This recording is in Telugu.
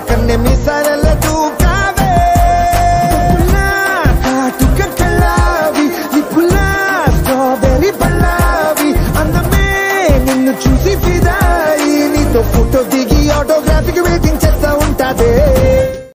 గుండె మిసరల దూకావే కాటుక కళ్ళావి నిప్పులా స్ట్రాబెర్రీ పళ్ళావి. అందమే నిన్ను చూసి ఫిదాయి నీతో ఫోటో దిగి ఆటోగ్రాఫీకి